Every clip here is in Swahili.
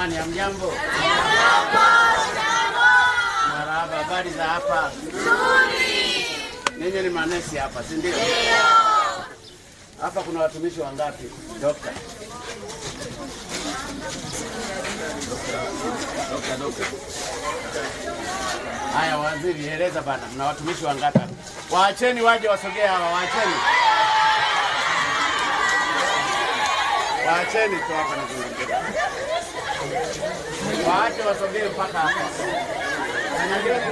Jamani, hamjambo? Marahaba, habari za hapa? Ninyi ni manesi hapa, si ndio? Hapa kuna watumishi wangapi? Dokta. Dokta, dokta. Haya, waziri, eleza bana, mna watumishi wangapi? Waacheni waje wasogee hawa, waacheni. Waacheni tu hapa nizungumzie. Waache wasogee mpaka hapa.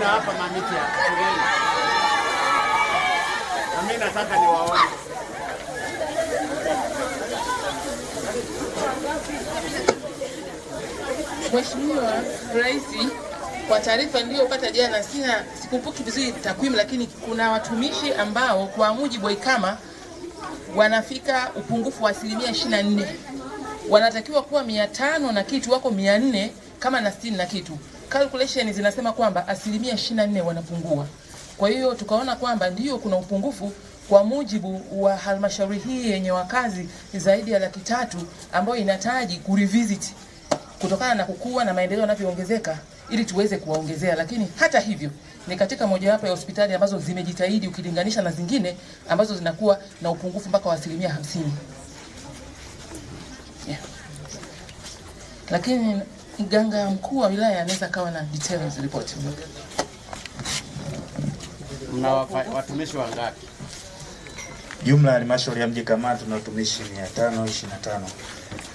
Hapa mamiti. Na mimi nataka niwaone. Mheshimiwa Rais, kwa taarifa niliyopata jana, sina sikumbuki vizuri takwimu, lakini kuna watumishi ambao kwa mujibu wa IKAMA wanafika upungufu wa asilimia 24 wanatakiwa kuwa mia tano na kitu, wako mia nne kama na sitini na kitu. Calculation zinasema kwamba asilimia 24 wanapungua. Kwa hiyo tukaona kwamba ndiyo kuna upungufu kwa mujibu wa halmashauri hii yenye wakazi zaidi ya laki tatu ambayo inahitaji kurevisit kutokana na kukua na maendeleo yanavyoongezeka ili tuweze kuwaongezea, lakini hata hivyo ni katika mojawapo ya hospitali ambazo zimejitahidi ukilinganisha na zingine ambazo zinakuwa na upungufu mpaka wa asilimia hamsini. Yeah. Lakini mganga mkuu wa wilaya anaweza kawa na details report. Mna watumishi wangapi? Jumla ya halmashauri ya mji Kamaa tuna watumishi 525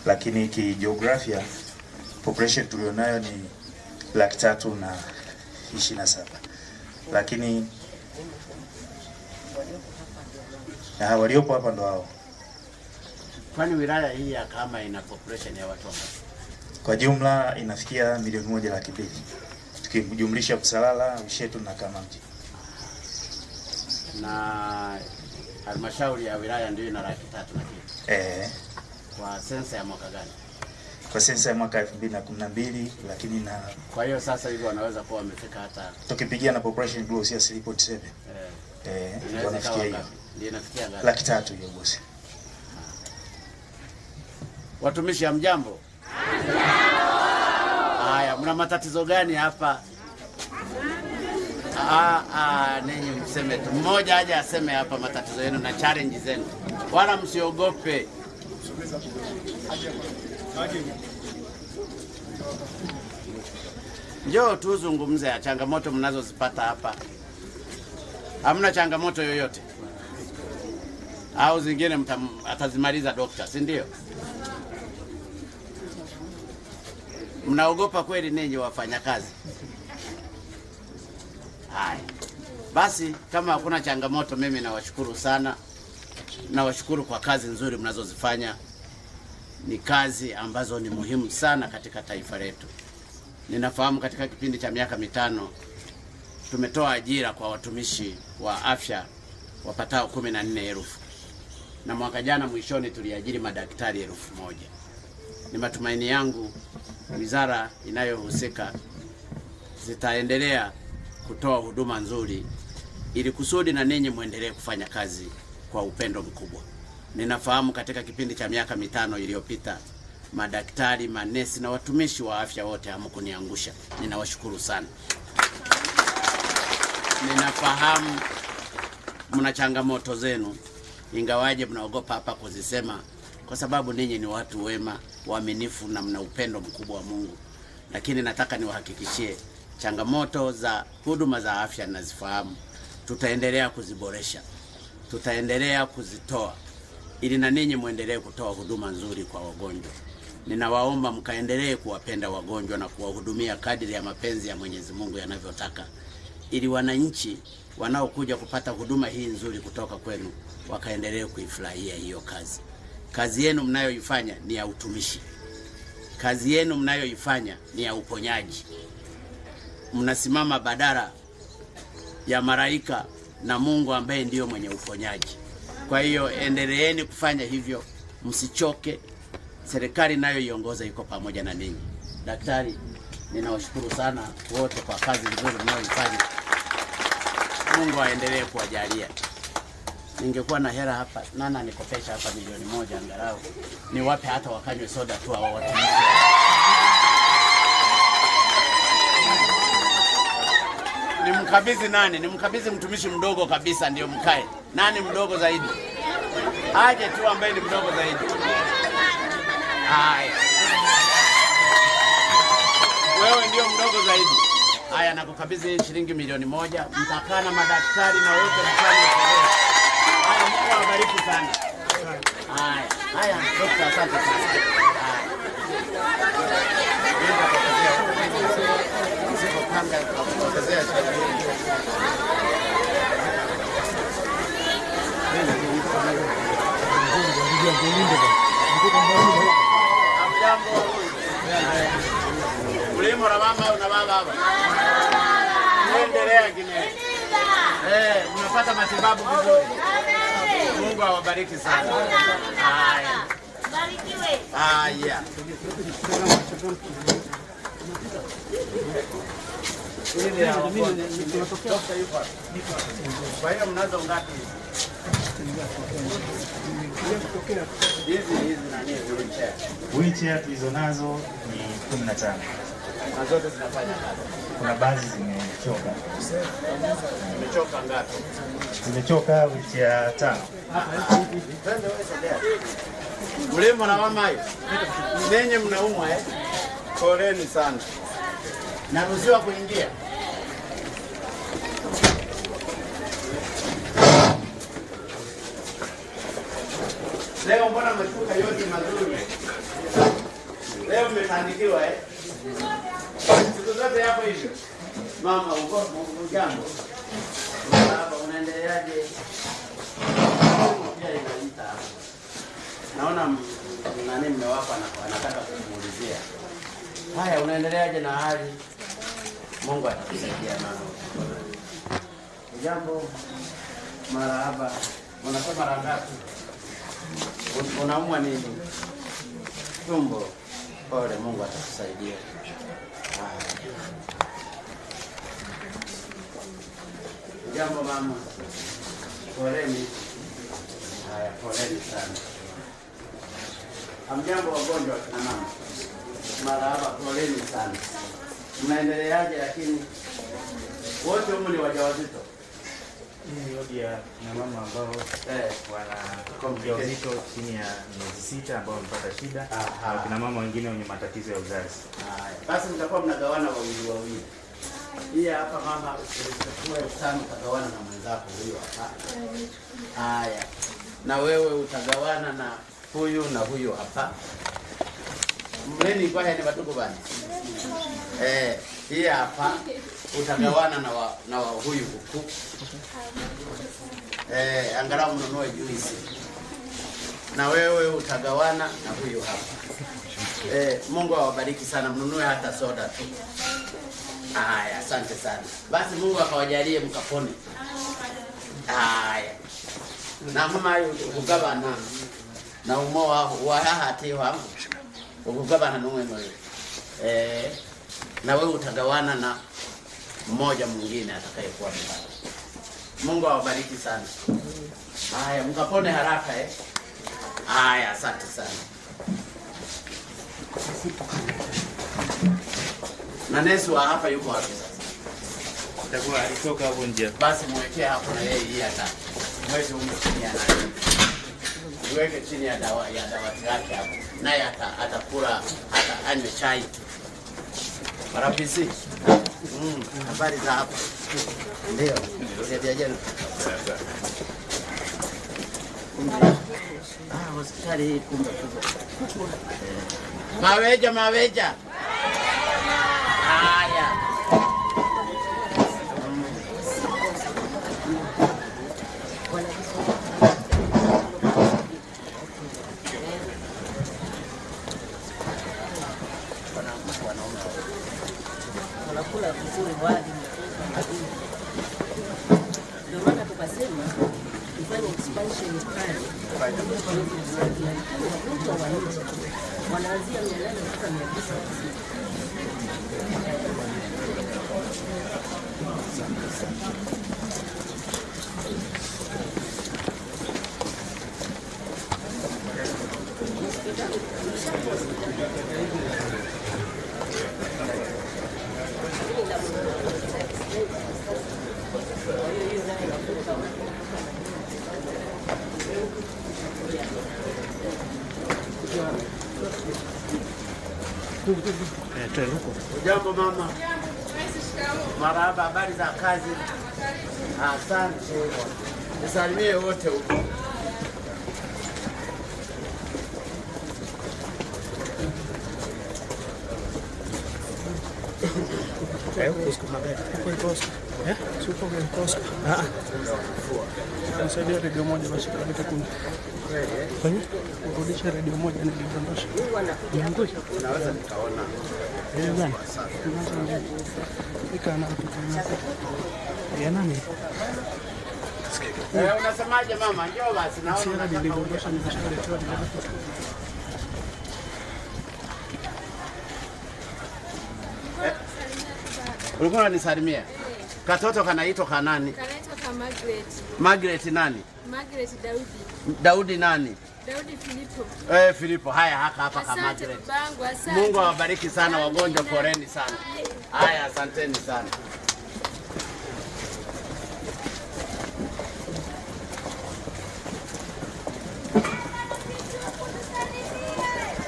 lakini kijiografia population tulionayo ni laki tatu na ishirini na saba lakini na waliopo hapa ndo hao. Kwani wilaya hii ya Kamaa ina population ya watu wangapi? Kwa jumla inafikia milioni moja laki mbili tukijumlisha Busalala, Ushetu na Kahama mji. Na halmashauri ya wilaya ndio ina laki tatu na kitu. Eh, Kwa sensa ya mwaka gani? kwa sensa ya mwaka 2012 lakini na Kwa hiyo sasa hivi wanaweza kuwa wamefika hata tukipigia na population growth ya 3.7 eh, eh, wanafikia hiyo? Ndio inafikia laki tatu hiyo bosi. Watumishi hamjambo? Haya, mna matatizo gani hapa? Ah, ah, ninyi mseme tu, mmoja aje aseme hapa matatizo yenu na challenge zenu, wala msiogope. Njoo tuzungumze ya changamoto mnazozipata hapa. Hamna changamoto yoyote au zingine atazimaliza dokta, si ndio? Mnaogopa kweli ninyi wafanyakazi? Haya basi, kama hakuna changamoto, mimi nawashukuru sana, nawashukuru kwa kazi nzuri mnazozifanya. Ni kazi ambazo ni muhimu sana katika taifa letu. Ninafahamu katika kipindi cha miaka mitano tumetoa ajira kwa watumishi wa afya wapatao kumi na nne elfu na mwaka jana mwishoni tuliajiri madaktari elfu moja. Ni matumaini yangu wizara inayohusika zitaendelea kutoa huduma nzuri ili kusudi na ninyi mwendelee kufanya kazi kwa upendo mkubwa. Ninafahamu katika kipindi cha miaka mitano iliyopita madaktari, manesi na watumishi wa afya wote hamkuniangusha. Ninawashukuru sana. Ninafahamu mna changamoto zenu, ingawaje mnaogopa hapa kuzisema, kwa sababu ninyi ni watu wema, waaminifu na mna upendo mkubwa wa Mungu. Lakini nataka niwahakikishie changamoto za huduma za afya nazifahamu, tutaendelea kuziboresha, tutaendelea kuzitoa ili na ninyi mwendelee kutoa huduma nzuri kwa wagonjwa. Ninawaomba mkaendelee kuwapenda wagonjwa na kuwahudumia kadiri ya mapenzi ya Mwenyezi Mungu yanavyotaka, ili wananchi wanaokuja kupata huduma hii nzuri kutoka kwenu wakaendelee kuifurahia hiyo kazi. Kazi yenu mnayoifanya ni ya utumishi, kazi yenu mnayoifanya ni ya uponyaji. Mnasimama badala ya maraika na Mungu ambaye ndiyo mwenye uponyaji. Kwa hiyo endeleeni kufanya hivyo, msichoke. Serikali inayoiongoza iko pamoja na ninyi. Daktari, ninawashukuru sana wote kwa kazi nzuri mnayoifanya. Mungu aendelee kuwajalia ningekuwa na hera hapa, nana nikopesha hapa milioni moja angalau niwape hata wakanywe soda tu hawa watu. Nimkabidhi nani? Nimkabidhi mtumishi mdogo kabisa, ndio mkae. Nani mdogo zaidi? Aje tu ambaye ni mdogo zaidi. Haya, wewe ndio mdogo zaidi. Haya, nakukabidhi shilingi milioni moja, mtakaa na madaktari na wote mfanye awabariki sana. Haya, haya, dokta, asante sana. Ulimo na mama na baba hapa? Endelea kine. Eh, mnapata matibabu vizuri. Mungu awabariki sana. Haya. Barikiwe. Haya. Kwa hiyo mnazo ngapi? Hizi hizi nani wheelchair. Wheelchair tulizo nazo ni 15. Na zote zinafanya kazi. Kuna baadhi zimechoka, Zimechoka ngapi? zimechoka wiki ya tano. Mlimo na mama hiyo. Nenye mnaumwa eh? Poleni sana. Naruhusiwa kuingia. Leo mbona mashuka yote mazuri? Leo mmetandikiwa eh? Siku zote hapo hivyo. Mama uko jambo. Baba unaendeleaje? Pia inaita. Naona nani mmewapa na anataka kumuulizia. Haya, unaendeleaje na hali? Mungu atakusaidia mama. Jambo marahaba. Unasema mara ngapi? Unaumwa nini? Tumbo. Pole, Mungu atakusaidia. Jambo mama. Poleni. Haya, poleni sana. amjambo wagonjwa kina mama. Marahaba, poleni sana. Mnaendeleaje? Lakini wote humu ni wajawazito wodi ya kina mama ambao eh? wana ujauzito chini ya miezi sita ambao wamepata shida na kina mama wengine wenye matatizo ya uzazi. Haya, basi mtakuwa mnagawana wawili wawili. Hii hapa mama, uchukue tano utagawana na mwenzako huyo hapa. Haya, na wewe utagawana na huyu na huyu hapa. Mleni kwa hene batuko bani. Eh, hii hapa utagawana na wa, na wa huyu huku. Eh, angalau mnunue juisi. Na wewe utagawana na huyu hapa. Eh, Mungu awabariki sana, mnunue hata soda tu. Haya, asante sana. Basi Mungu akawajalie mkapone. Haya. Na mama ukugabana na umo wa hati wangu ukugabana numwe mwe. Eh, na wewe utagawana na mmoja mwingine atakayekuwa mbali. Mungu awabariki sana. Haya, mkapone haraka eh. Haya, asante sana. Na nesi wa hapa yuko wapi sasa? Itakuwa alitoka hapo nje. Basi mwekee hapo na yeye hii hata mwezi ume chini ya nani, chini ya dawa ya dawati lake hapo, naye ata- atakula hata anywe chai. Marafisi, mm, habari za hapa? Ndio, usaidiaje? Ah, hospitali hii kumbe kubwa. Maweja, maweja. Haya. wanakula vizuri wali. Ndio maana tukasema tufanye expansion pale, wagonjwa wa nje wanaanzia mia nane mpaka mia tisa hamsini. Ujambo mama. Marahaba, habari za kazi? Asante. Nisalimie wote huko. Nisaidia redio moja basi kalete kuni. Fanya? Urudishe redio moja nilidondosha. Niangusha. Naweza nikaona. Na. Ya nani? Eh, unasemaje mama? Njoo basi naona nilidondosha nimeshaletewa nilidondosha. Ulikuwa unanisalimia? Katoto kanaitwa kanani? Kanaitwa ka Margaret. Margaret nani? Margaret Daudi. Daudi nani? Daudi Filipo. Eh, Filipo. Haya haka hapa ka Margaret. babangu, asante. Mungu awabariki sana wagonjwa, poreni sana. Haya, asanteni sana.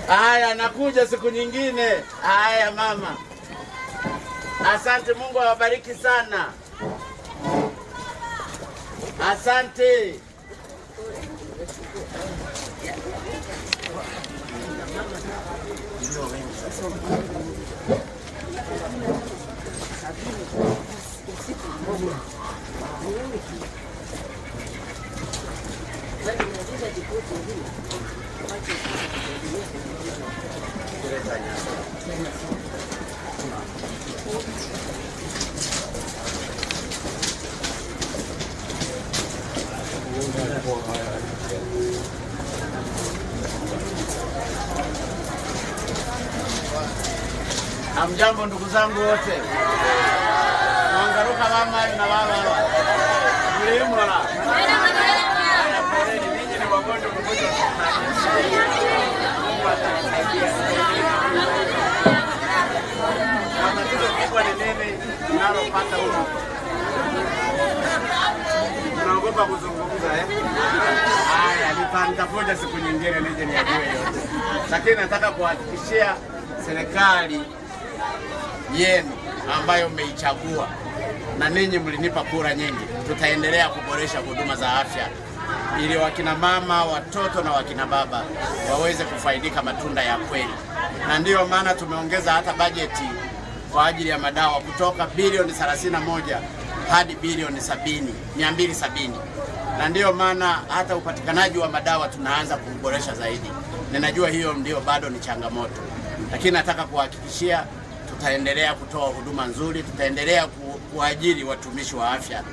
Haya, nakuja siku nyingine. Haya mama, asante. Mungu awabariki sana. Asante. Hamjambo ndugu zangu wote, mwangaruka mama na baba mlimla. Ninyi ni Mungu atakusaidia. Na tatizo kubwa ni nini mnalopata huko? Mnaogopa kuzungumza eh? Haya, nitamtafuta siku nyingine nije niyajue yote, lakini nataka kuhakikishia serikali yenu ambayo mmeichagua na ninyi mlinipa kura nyingi, tutaendelea kuboresha huduma za afya ili wakina mama, watoto na wakina baba waweze kufaidika matunda ya kweli, na ndiyo maana tumeongeza hata bajeti kwa ajili ya madawa kutoka bilioni 31 hadi bilioni 70, 270 na ndiyo maana hata upatikanaji wa madawa tunaanza kuboresha zaidi. Ninajua hiyo ndio bado ni changamoto, lakini nataka kuhakikishia tutaendelea kutoa huduma nzuri, tutaendelea kuajiri watumishi wa afya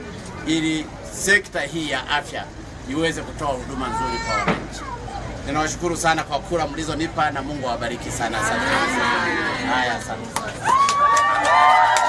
ili sekta hii ya afya iweze kutoa huduma nzuri kwa wananchi. Ninawashukuru sana kwa kura mlizonipa na Mungu awabariki sana. Asante. Haya, asante sana. Yeah.